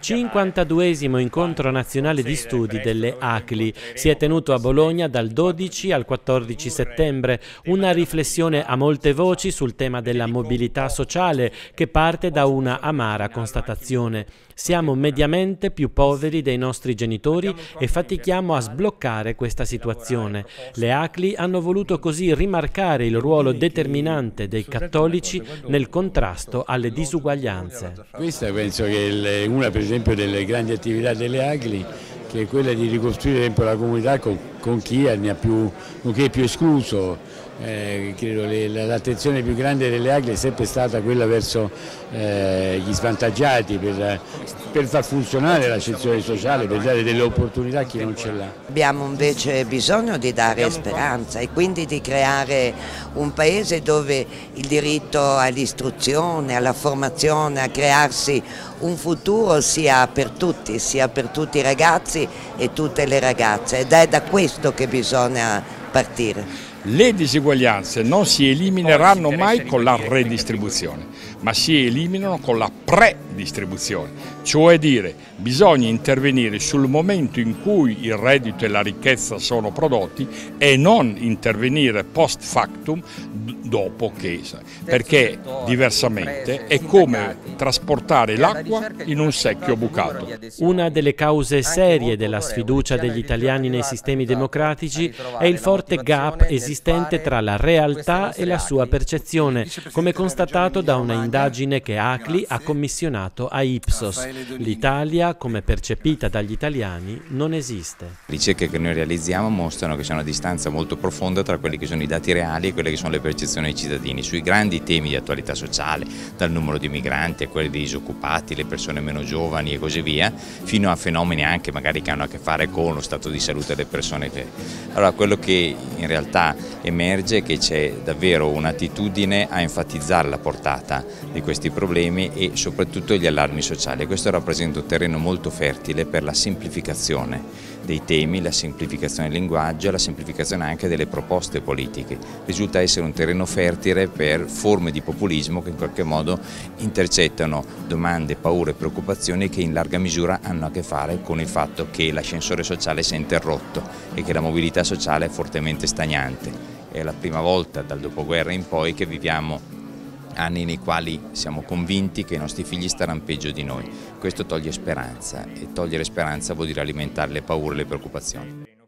52esimo incontro nazionale di studi delle ACLI. Si è tenuto a Bologna dal 12 al 14 settembre. Una riflessione a molte voci sul tema della mobilità sociale che parte da una amara constatazione. Siamo mediamente più poveri dei nostri genitori e fatichiamo a sbloccare questa situazione. Le ACLI hanno voluto così rimarcare il ruolo determinante dei cattolici nel contrasto alle disuguaglianze. Questa penso che è una per esempio delle grandi attività delle ACLI che è quella di ricostruire la comunità con, con chi, più, con chi è più escluso, eh, l'attenzione più grande delle Agli è sempre stata quella verso eh, gli svantaggiati per, per, far funzionare l'ascensione sociale, per dare delle opportunità a chi non ce l'ha. Abbiamo invece bisogno di dare speranza e quindi di creare un paese dove il diritto all'istruzione, alla formazione, a crearsi un futuro sia per tutti, sia per tutti i ragazzi e tutte le ragazze. Ed è da questo che bisogna partire. Le diseguaglianze non si elimineranno mai con la redistribuzione, ma si eliminano con la predistribuzione, cioè dire bisogna intervenire sul momento in cui il reddito e la ricchezza sono prodotti e non intervenire post factum dopo che, perché diversamente è come trasportare l'acqua in un secchio bucato. Una delle cause serie della sfiducia degli italiani nei sistemi democratici è il forte gap esistente tra la realtà e la sua percezione, come constatato da una indagine che ACLI ha commissionato a Ipsos. L'Italia, come percepita dagli italiani, non esiste. Le ricerche che noi realizziamo mostrano che c'è una distanza molto profonda tra quelli che sono i dati reali e quelle che sono le percezioni dei cittadini sui grandi temi di attualità sociale, dal numero di migranti a quelli dei disoccupati, le persone meno giovani e così via, fino a fenomeni anche magari che hanno a che fare con lo stato di salute delle persone. Allora quello che in realtà emerge che c'è davvero un'attitudine a enfatizzare la portata di questi problemi e soprattutto gli allarmi sociali. Questo rappresenta un terreno molto fertile per la semplificazione dei temi, la semplificazione del linguaggio e la semplificazione anche delle proposte politiche. Risulta essere un terreno fertile per forme di populismo che in qualche modo intercettano domande, paure e preoccupazioni che in larga misura hanno a che fare con il fatto che l'ascensore sociale si è interrotto e che la mobilità sociale è fortemente stagnante. È la prima volta dal dopoguerra in poi che viviamo anni nei quali siamo convinti che i nostri figli staranno peggio di noi. Questo toglie speranza e togliere speranza vuol dire alimentare le paure e le preoccupazioni.